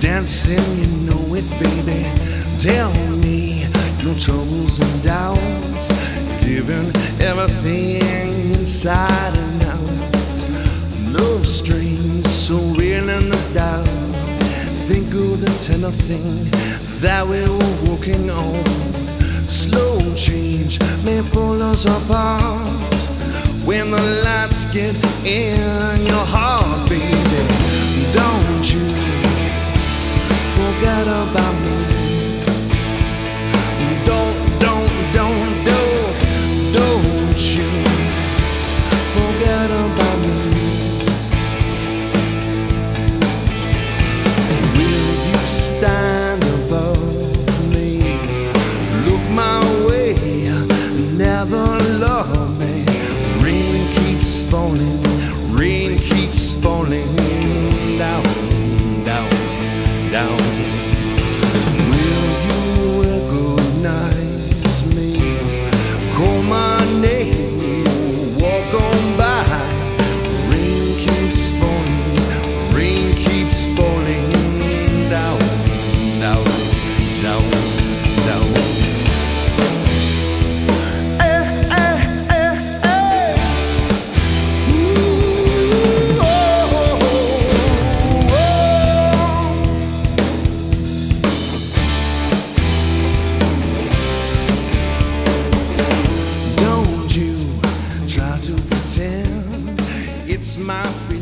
dancing, you know it, baby. Tell me your troubles and doubts, giving everything inside and out. Love strange, so real and no doubt. Think of the tender thing that we were walking on. Slow change may pull us apart when the lights get in your heart, baby. Don't you? forget about me. my feet.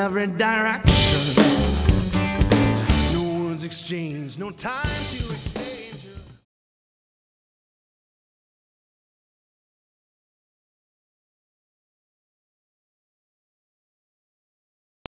every direction. No words exchanged, no time to exchange.